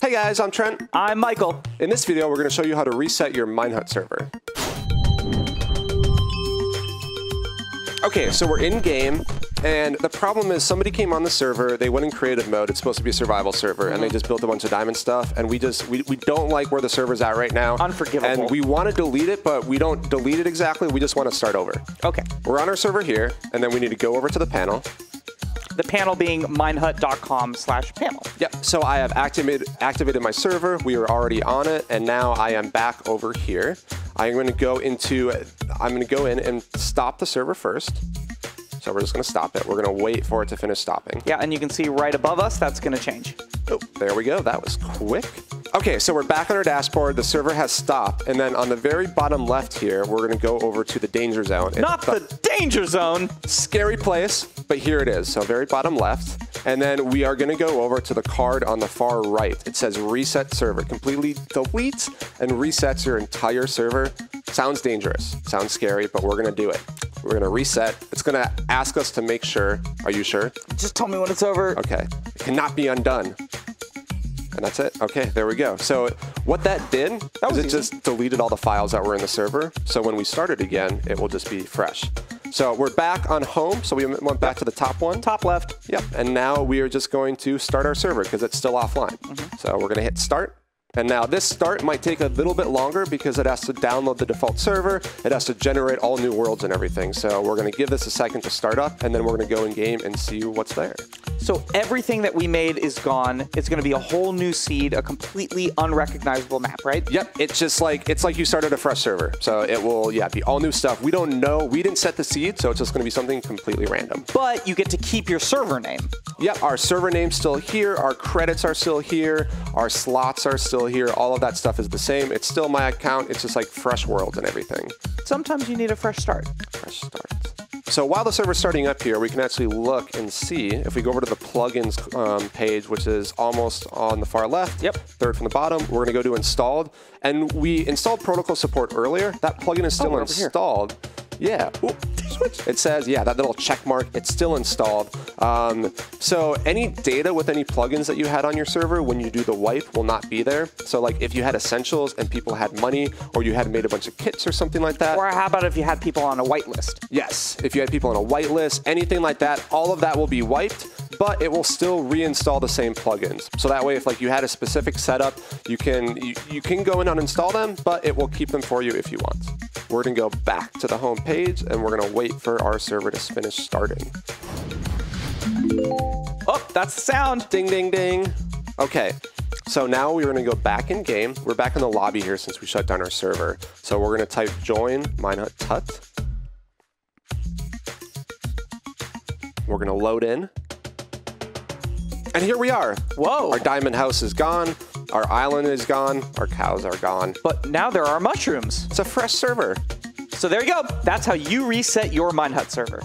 Hey guys, I'm Trent. I'm Michael. In this video, we're going to show you how to reset your Minehut server. Okay, so we're in game, and the problem is somebody came on the server, they went in creative mode, it's supposed to be a survival server, and they mm-hmm. just built a bunch of diamond stuff, and we just, we, we don't like where the server's at right now. Unforgivable. And we want to delete it, but we don't delete it exactly, we just want to start over. Okay. We're on our server here, and then we need to go over to the panel. The panel being minehut.com slash panel. Yep, so I have activated, activated my server. We are already on it, and now I am back over here. I'm gonna go into, I'm gonna go in and stop the server first. So we're just gonna stop it. We're gonna wait for it to finish stopping. Yeah, and you can see right above us, that's going to change. Oh, there we go, that was quick. Okay, so we're back on our dashboard. The server has stopped, and then on the very bottom left here, we're gonna go over to the danger zone. It's Not the danger zone. scary place, but here it is. So very bottom left. And then we are gonna go over to the card on the far right. It says reset server. Completely deletes and resets your entire server. Sounds dangerous, sounds scary, but we're gonna do it. We're gonna reset. It's gonna ask us to make sure. Are you sure? Just tell me when it's over. Okay. It cannot be undone. And that's it. Okay, there we go. So what that did That was is it easy. just deleted all the files that were in the server. So when we start it again, it will just be fresh. So we're back on home. So we went back to the top one. Top left. Yep. And now we are just going to start our server because it's still offline. Mm-hmm. So we're going to hit start. And now this start might take a little bit longer because it has to download the default server. It has to generate all new worlds and everything. So we're going to give this a second to start up and then we're going to go in game and see what's there. So everything that we made is gone. It's going to be a whole new seed, a completely unrecognizable map, right? Yep, it's just like it's like you started a fresh server. So it will yeah, be all new stuff. We don't know. We didn't set the seed, so it's just going to be something completely random. But you get to keep your server name. Yep, our server name's still here, our credits are still here, our slots are still here. All of that stuff is the same. It's still my account. It's just like fresh worlds and everything. Sometimes you need a fresh start. Fresh start. So while the server's starting up here, we can actually look and see if we go over to the plugins um, page, which is almost on the far left. Yep. Third from the bottom. We're going to go to installed, and we installed protocol support earlier. That plugin is still we're here. installed. Yeah. Ooh, switch. It says, yeah, that little check mark, it's still installed. Um, so any data with any plugins that you had on your server when you do the wipe will not be there. So like if you had essentials and people had money or you had made a bunch of kits or something like that. Or how about if you had people on a whitelist? Yes, if you had people on a whitelist, anything like that, all of that will be wiped, but it will still reinstall the same plugins. So that way, if like you had a specific setup, you can you, you can go and uninstall them, but it will keep them for you if you want. We're gonna go back to the home page and we're gonna wait for our server to finish starting. Oh, that's the sound. Ding, ding, ding. Okay, so now we're gonna go back in game. We're back in the lobby here since we shut down our server. So we're gonna type join minehut tut. We're gonna load in. And here we are. Whoa. Our diamond house is gone. Our island is gone. Our cows are gone. But now there are mushrooms. It's a fresh server. So there you go. That's how you reset your Minehut server.